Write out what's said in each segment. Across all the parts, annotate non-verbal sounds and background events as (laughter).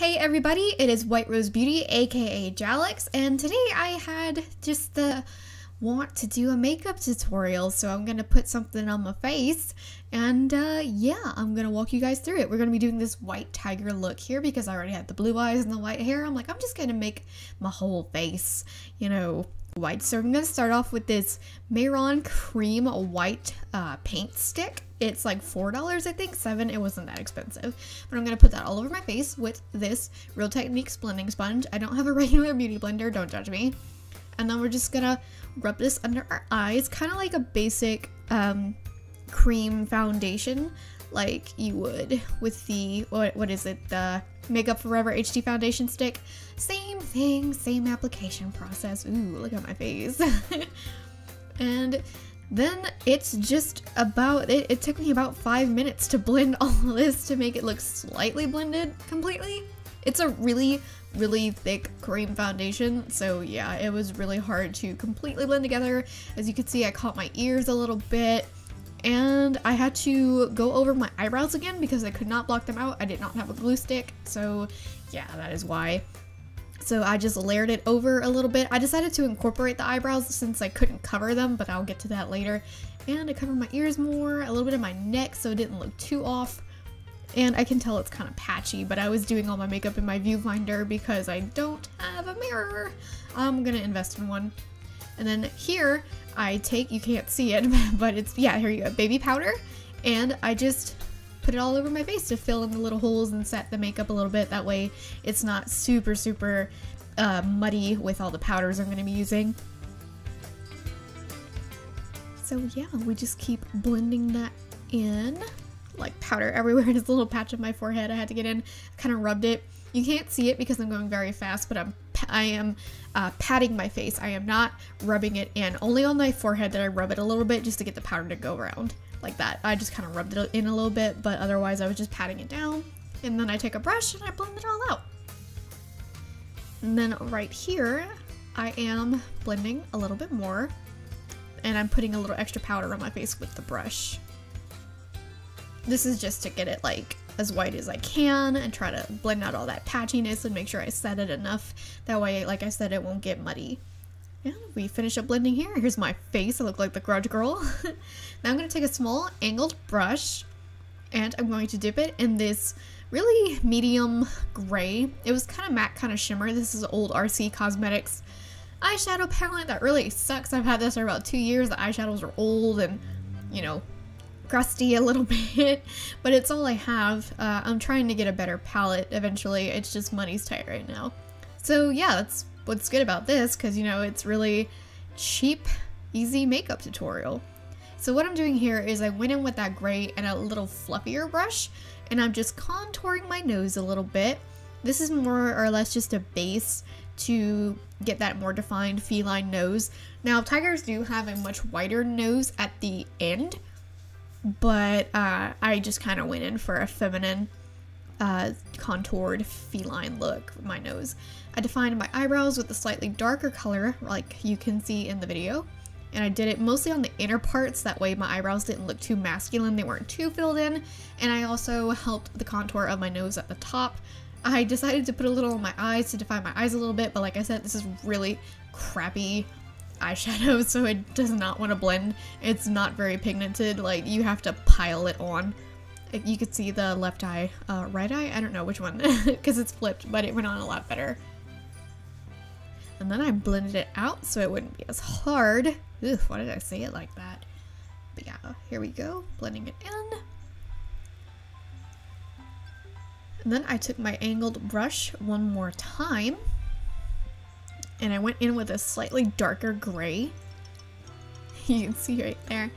Hey everybody, it is White Rose Beauty, aka Jalix, and today I had just the want to do a makeup tutorial, so I'm gonna put something on my face, and uh, yeah, I'm gonna walk you guys through it. We're gonna be doing this white tiger look here because I already have the blue eyes and the white hair. I'm like, I'm just gonna make my whole face, you know, white. So I'm gonna start off with this Mehron Cream White uh, Paint Stick. It's like $4, I think, 7 It wasn't that expensive. But I'm gonna put that all over my face with this Real Techniques blending sponge. I don't have a (laughs) regular beauty blender, don't judge me. And then we're just gonna rub this under our eyes, kind of like a basic um, cream foundation like you would with the, what, what is it, the Makeup Forever HD foundation stick. Same thing, same application process. Ooh, look at my face. (laughs) and then it's just about, it, it took me about five minutes to blend all of this to make it look slightly blended completely. It's a really, really thick cream foundation, so yeah, it was really hard to completely blend together. As you can see, I caught my ears a little bit, and I had to go over my eyebrows again because I could not block them out. I did not have a glue stick, so yeah, that is why. So I just layered it over a little bit. I decided to incorporate the eyebrows since I couldn't cover them, but I'll get to that later. And I covered my ears more, a little bit of my neck so it didn't look too off. And I can tell it's kind of patchy, but I was doing all my makeup in my viewfinder because I don't have a mirror. I'm gonna invest in one. And then here, I take, you can't see it, (laughs) but it's, yeah, here you go, baby powder. And I just put it all over my face to fill in the little holes and set the makeup a little bit. That way it's not super, super uh, muddy with all the powders I'm going to be using. So yeah, we just keep blending that in like powder everywhere. There's a little patch of my forehead I had to get in. kind of rubbed it. You can't see it because I'm going very fast, but I'm I am uh, patting my face. I am not rubbing it in. Only on my forehead that I rub it a little bit just to get the powder to go around like that. I just kind of rubbed it in a little bit, but otherwise I was just patting it down. And then I take a brush and I blend it all out. And then right here, I am blending a little bit more. And I'm putting a little extra powder on my face with the brush. This is just to get it like as white as I can and try to blend out all that patchiness and make sure I set it enough. That way, like I said, it won't get muddy. And we finish up blending here. Here's my face. I look like the Grudge Girl. (laughs) now I'm going to take a small angled brush and I'm going to dip it in this really medium gray. It was kind of matte, kind of shimmer. This is old RC Cosmetics eyeshadow palette that really sucks. I've had this for about two years. The eyeshadows are old and, you know, crusty a little (laughs) bit, but it's all I have. Uh, I'm trying to get a better palette eventually. It's just money's tight right now. So yeah, that's what's good about this because, you know, it's really cheap, easy makeup tutorial. So what I'm doing here is I went in with that gray and a little fluffier brush and I'm just contouring my nose a little bit. This is more or less just a base to get that more defined feline nose. Now, tigers do have a much wider nose at the end, but uh, I just kind of went in for a feminine uh, contoured feline look with my nose. I defined my eyebrows with a slightly darker color like you can see in the video and I did it mostly on the inner parts that way my eyebrows didn't look too masculine they weren't too filled in and I also helped the contour of my nose at the top I decided to put a little on my eyes to define my eyes a little bit but like I said this is really crappy eyeshadow, (laughs) so it does not want to blend. It's not very pigmented, like you have to pile it on. You could see the left eye, uh, right eye? I don't know which one, (laughs) because it's flipped, but it went on a lot better. And then I blended it out so it wouldn't be as hard. Ugh, why did I say it like that? But yeah, here we go, blending it in. And then I took my angled brush one more time and I went in with a slightly darker gray. (laughs) you can see right there.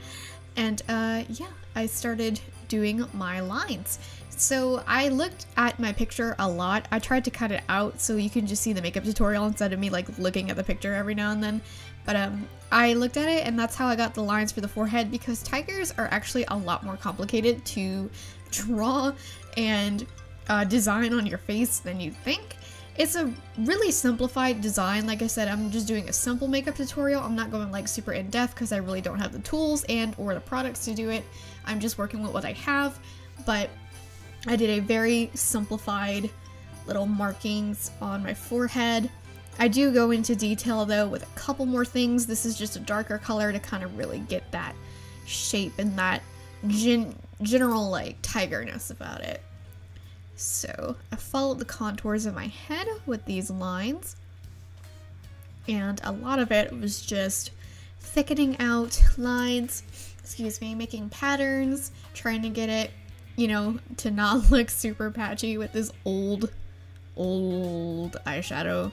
And uh, yeah, I started doing my lines. So I looked at my picture a lot. I tried to cut it out so you can just see the makeup tutorial instead of me like looking at the picture every now and then. But um, I looked at it and that's how I got the lines for the forehead because tigers are actually a lot more complicated to draw and uh, design on your face than you think. It's a really simplified design. Like I said, I'm just doing a simple makeup tutorial. I'm not going like super in depth because I really don't have the tools and or the products to do it. I'm just working with what I have, but I did a very simplified little markings on my forehead. I do go into detail though with a couple more things. This is just a darker color to kind of really get that shape and that gen general like tigerness about it. So I followed the contours of my head with these lines and a lot of it was just thickening out lines, excuse me, making patterns, trying to get it, you know, to not (laughs) look super patchy with this old, old eyeshadow.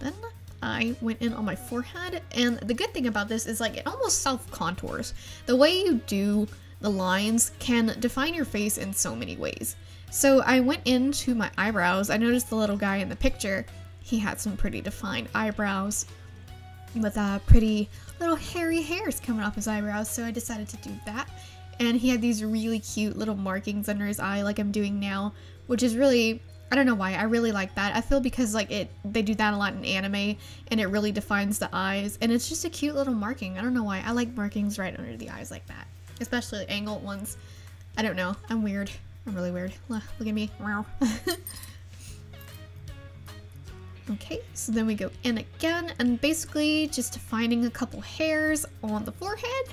Then I went in on my forehead, and the good thing about this is like it almost self-contours. The way you do the lines can define your face in so many ways. So I went into my eyebrows, I noticed the little guy in the picture, he had some pretty defined eyebrows with uh, pretty little hairy hairs coming off his eyebrows, so I decided to do that. And he had these really cute little markings under his eye like I'm doing now, which is really I don't know why. I really like that. I feel because like it they do that a lot in anime and it really defines the eyes and it's just a cute little marking. I don't know why. I like markings right under the eyes like that. Especially angled ones. I don't know. I'm weird. I'm really weird. Look at me. Wow. (laughs) Okay, so then we go in again and basically just defining a couple hairs on the forehead.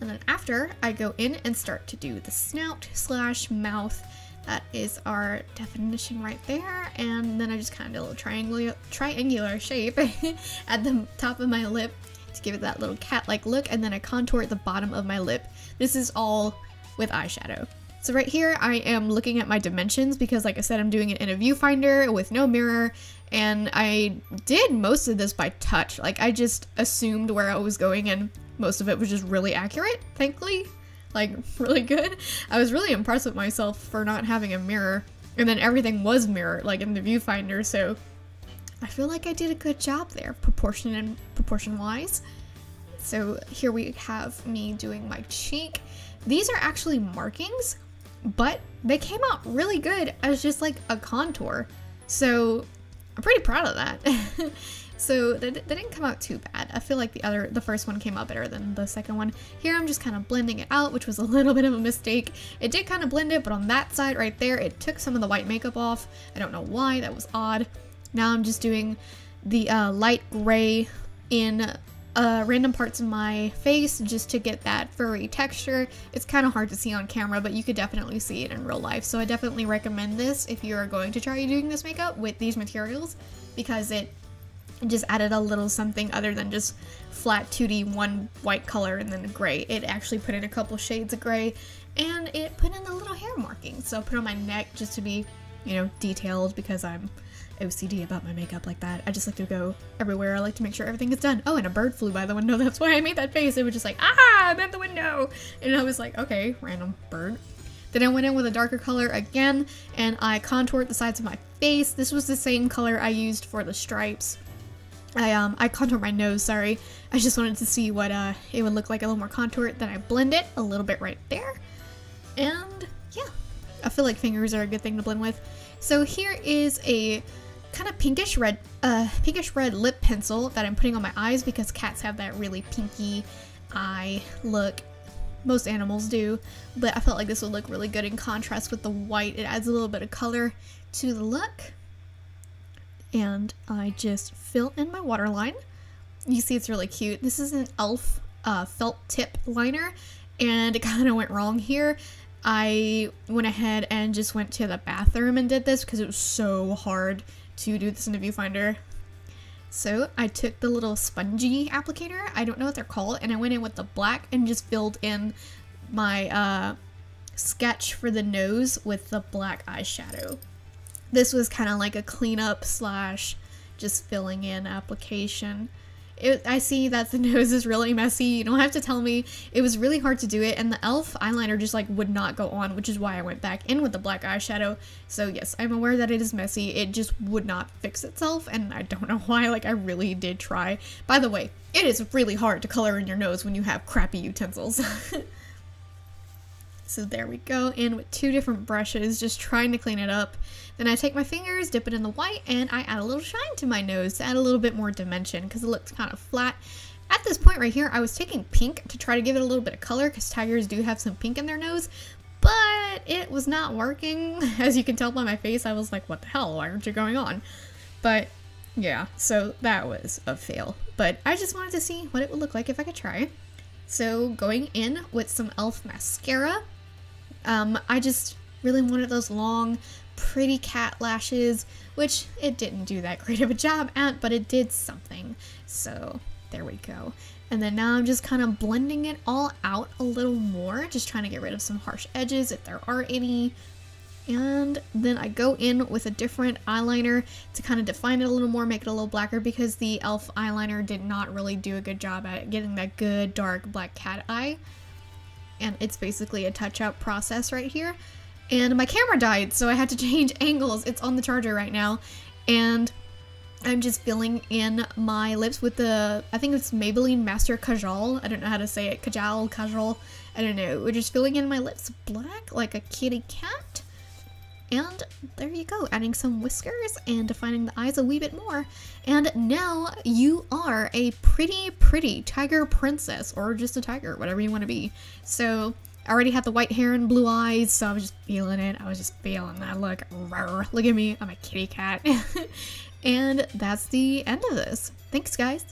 And then after, I go in and start to do the snout slash mouth. That is our definition right there. And then I just kind of do a little triangular, triangular shape (laughs) at the top of my lip to give it that little cat-like look. And then I contour at the bottom of my lip. This is all with eyeshadow. So right here, I am looking at my dimensions because like I said, I'm doing it in a viewfinder with no mirror. And I did most of this by touch. Like I just assumed where I was going and most of it was just really accurate, thankfully. Like (laughs) really good. I was really impressed with myself for not having a mirror. And then everything was mirror, like in the viewfinder, so I feel like I did a good job there, proportion and proportion wise. So here we have me doing my cheek. These are actually markings, but they came out really good as just like a contour. So I'm pretty proud of that. (laughs) so they, they, didn't come out too bad. I feel like the other, the first one came out better than the second one. Here I'm just kind of blending it out, which was a (laughs) little bit of a mistake. It did kind of blend it, but on that side right there, it took some of the white makeup off. I don't know why, that was odd. Now I'm just doing the uh, light gray in uh, random parts of my face just to get that furry texture. It's kind of hard to see on camera, but you could definitely see it in real life. So I definitely recommend this if you are going to try doing this makeup with these materials because it just added a little something other than just flat 2D one white color and then gray. It actually put in a couple shades of gray and it put in a little hair marking. So I put on my neck just to be, you know, detailed because I'm OCD about my makeup like that. I just like to go everywhere. I like to make sure everything is done. Oh, and a bird flew by the window. (laughs) That's why I made that face. It was just like, ah, I'm at the window. And I was like, okay, random bird. Then I went in with a darker color again, and I contoured the sides of my face. This was the same color I used for the stripes. I um I contoured my nose, sorry. I just wanted to see what uh it would look like a little more contoured. Then I blend it a little bit right there. And yeah, I feel like fingers are a good thing to blend with. So here is a kind of pinkish red, uh, pinkish red lip pencil that I'm putting on my eyes because cats have that really pinky eye look. Most animals do, but I felt like this would look really good in contrast with the white. It adds a little bit of color to the look. And I just fill in my waterline. You see it's really cute. This is an e.l.f. Uh, felt tip liner, and it (laughs) kind of went wrong here. I went ahead and just went to the bathroom and did this because it was so hard to do this in a viewfinder. So I took the little spongy applicator, I don't know what they're called, and I went in with the black and just filled in my uh, sketch for the nose with the black eyeshadow. This was kind of like a cleanup slash just filling in application. It, I see that the (laughs) nose is really messy. You don't have to tell me. It was really hard to do it, and the e.l.f. eyeliner just like would not go on, which is why I went back in with the black eyeshadow. So yes, I'm aware that it is messy. It just would not fix itself, and I don't (laughs) know why. Like I really did try. By the way, it is really hard to color in your nose when you have crappy utensils. (laughs) So there we go, in with two different brushes, just trying to clean it up. Then I take my fingers, dip it in the white, and I add a little shine to my nose to add a little bit more dimension because it looks kind of flat. At this point right here, I was taking pink to try to give it a little bit of color because tigers do have some pink in their nose, but it was not working. (laughs) As you can tell by my face, I was like, what the hell? Why aren't you going on? But yeah, so that was a fail. But I just wanted to see what it would look like if I could try. So going in with some e.l.f. mascara. Um, I just really wanted those long, pretty cat lashes, which it didn't do that (laughs) great of a job at, but it did something. So there we go. And then now I'm just kind of blending it all out a little more, just trying to get rid of some harsh edges if there are any. And then I go in with a different eyeliner to kind of define it a little more, make it a little blacker because the e.l.f. eyeliner did not really do a good job at getting that good dark black cat eye. And it's basically a touch-up process right here. And my camera died, so I had to (laughs) change angles. It's on the charger right now. And I'm just filling in my lips with the, I think it's Maybelline Master Kajal. I don't know how to say it. Kajal, Kajal. I don't know. We're just filling in my lips black like a kitty cat. And there you go, adding some whiskers and defining the eyes a wee bit more. And now you are a pretty, pretty tiger princess, or just a tiger, whatever you want to be. So I already had the white hair and blue eyes, so I was just feeling it. I was just feeling that look. Look at me, I'm a kitty cat. (laughs) and that's the end of this. Thanks, guys.